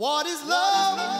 What is love?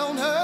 Don't hurt